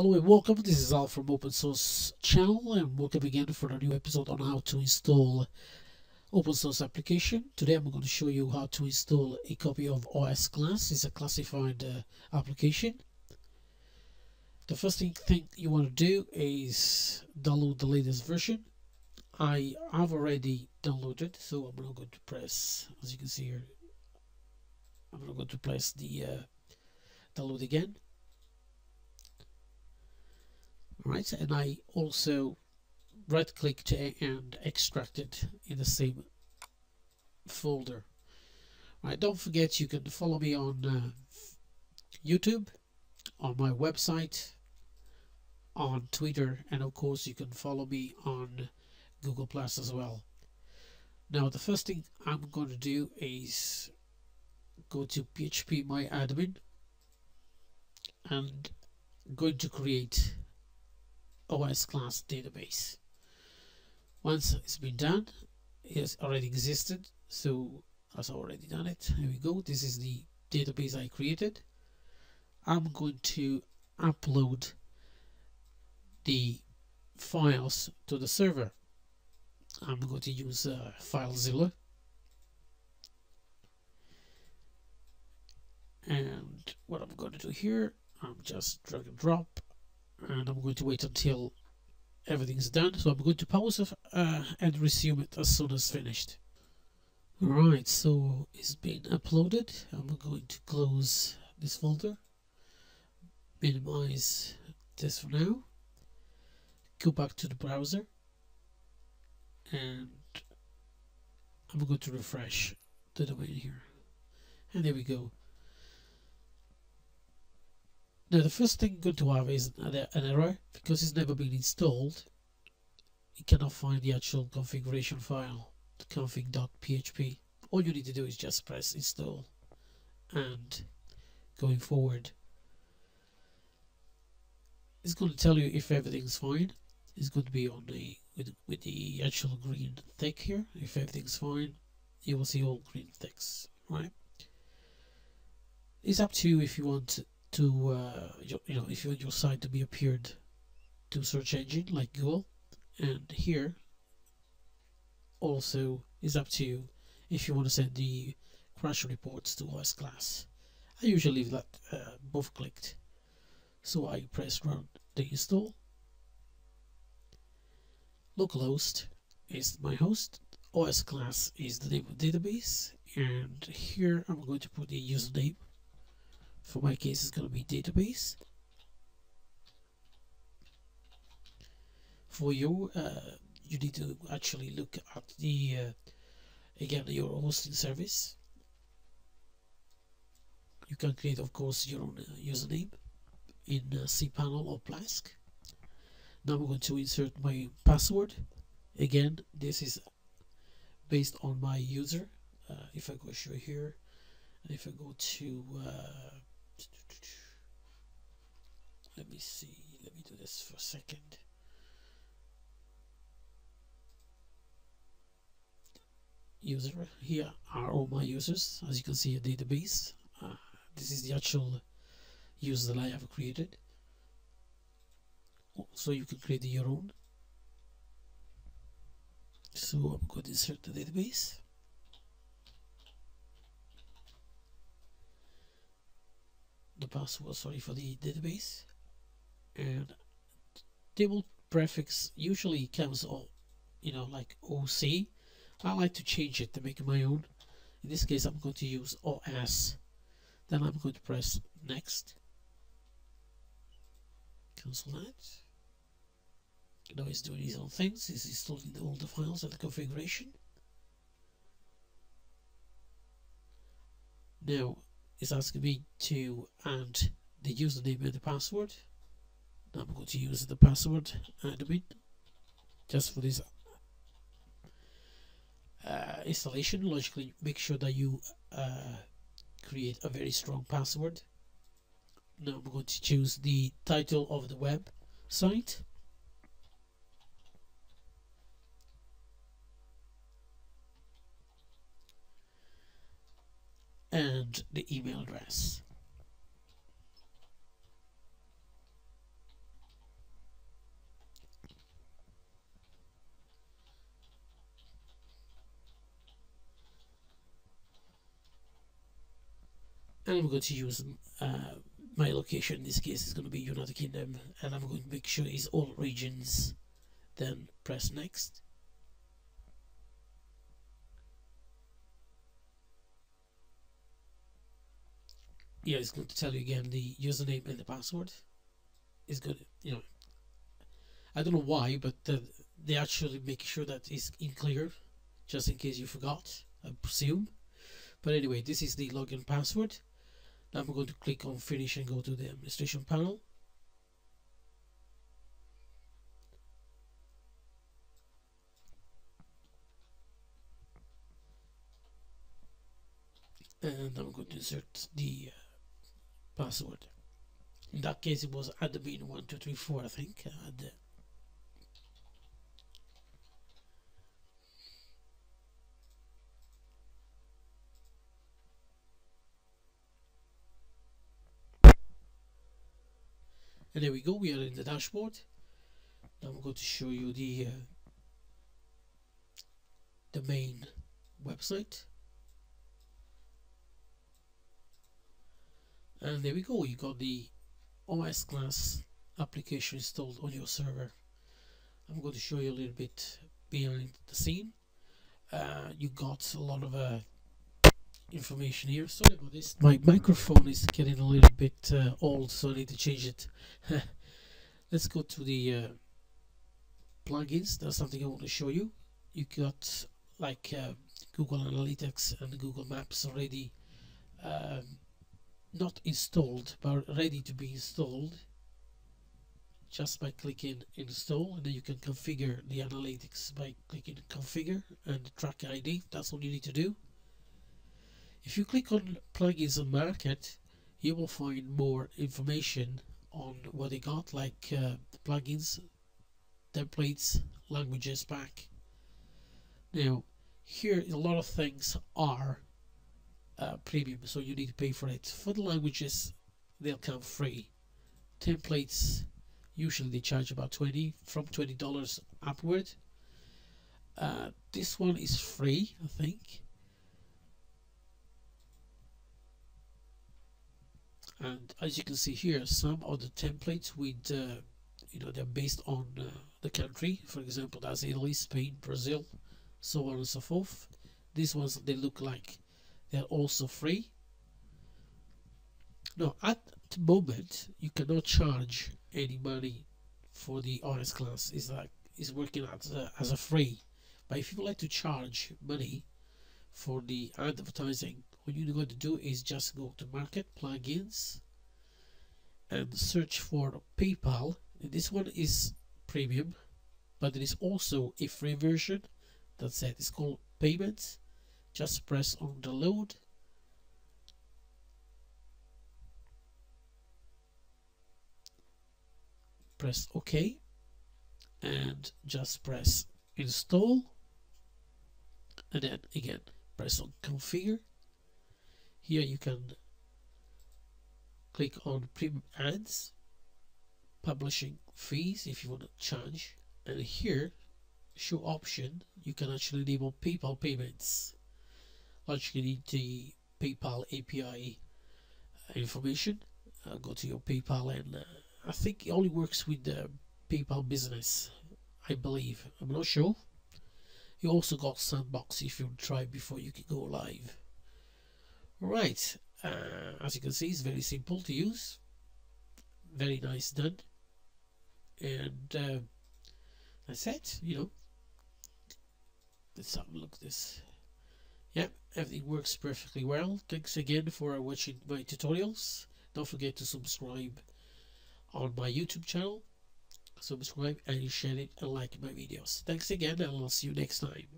Hello and welcome. This is Al from Open Source Channel and welcome again for a new episode on how to install open source application. Today I'm going to show you how to install a copy of Osclass. It's a classified uh, application. The first thing, thing you want to do is download the latest version. I have already downloaded so I'm not going to press as you can see here I'm not going to press the uh, download again right and I also right clicked and extracted in the same folder. Right don't forget you can follow me on uh, YouTube on my website on Twitter and of course you can follow me on Google Plus as well. Now the first thing I'm going to do is go to phpMyAdmin and going to create Osclass database. Once it's been done, it has already existed, so I've already done it. Here we go. This is the database I created. I'm going to upload the files to the server. I'm going to use uh, FileZilla. And what I'm going to do here, I'm just drag and drop and I'm going to wait until everything's done. So I'm going to pause it uh, and resume it as soon as finished. Alright so it's been uploaded. I'm going to close this folder. Minimize this for now. Go back to the browser. And I'm going to refresh the domain here. And there we go now the first thing going to have is an, error because it's never been installed. You cannot find the actual configuration file, config.php. All you need to do is just press install and going forward it's going to tell you if everything's fine. It's going to be on the with, with the actual green tick here. If everything's fine, you will see all green ticks, right? It's up to you if you want to uh, you, you know if you want your site to be appeared to search engine like Google. And here also is up to you if you want to send the crash reports to Osclass. I usually leave that uh, both clicked. So I press run the install. Localhost is my host. Osclass is the name of the database. And here I'm going to put the username for my case it's going to be database. For you uh, you need to actually look at the uh, again your hosting service. You can create of course your own uh, username in uh, cPanel or Plesk now I'm going to insert my password. Again this is based on my user. Uh, if I go show here if I go to uh, let me see. Let me do this for a second. User here are all my users. As you can see a database. Uh, this is the actual user that I have created. So you can create your own. So I'm going to insert the database. The password sorry for the database and table prefix usually comes all you know like OC I like to change it to make my own. In this case I'm going to use OS then I'm going to press next. Cancel that. Now it's doing his own things. It's installing all the files and the configuration. Now it's asking me to add the username and the password I'm going to use the password admin just for this uh, installation. Logically make sure that you uh, create a very strong password. Now I'm going to choose the title of the web site. And the email address I'm going to use uh, my location in this case is going to be United Kingdom and I'm going to make sure it's all regions then press next. Yeah it's going to tell you again the username and the password. Is good you know I don't know why but uh, they actually make sure that it's in clear just in case you forgot I presume. But anyway this is the login password now I'm going to click on finish and go to the administration panel. And I'm going to insert the uh, password. In that case it was admin1234 I think uh, and there we go we are in the dashboard. Now I'm going to show you the uh, the main website. And there we go you got the Osclass application installed on your server. I'm going to show you a little bit behind the scene. Uh, you got a lot of uh, information here. Sorry about this. My microphone is getting a little bit uh, old so I need to change it. Let's go to the uh, plugins. There's something I want to show you. You got like uh, Google Analytics and Google Maps already um, not installed but ready to be installed. Just by clicking install and then you can configure the analytics by clicking configure and track ID that's all you need to do if you click on plugins and market you will find more information on what they got like uh, plugins templates languages pack now here a lot of things are uh, premium so you need to pay for it. For the languages they'll come free. Templates usually they charge about 20 from $20 upward. Uh, this one is free I think and as you can see here some of the templates with uh, you know they're based on uh, the country. For example that's Italy Spain Brazil so on and so forth. These ones they look like they're also free. Now at the moment you cannot charge any money for the Osclass. It's like it's working as a, as a free. But if you would like to charge money for the advertising. What you're going to do is just go to market plugins and search for PayPal. This one is premium but there is also a free version. That's it. It's called payments. Just press on the load. Press OK. And just press install. And then again press on configure. Here you can click on premium ads publishing fees if you want to change and here show option you can actually enable PayPal payments. You need the PayPal API information. Uh, go to your PayPal and uh, I think it only works with the PayPal business I believe. I'm not sure you also got sandbox if you try before you can go live. Right uh, as you can see it's very simple to use. Very nice done. And uh, that's it you know. Let's have a look at this. Yeah everything works perfectly well. Thanks again for watching my tutorials. Don't forget to subscribe on my youtube channel subscribe and share it and like my videos. Thanks again and i'll see you next time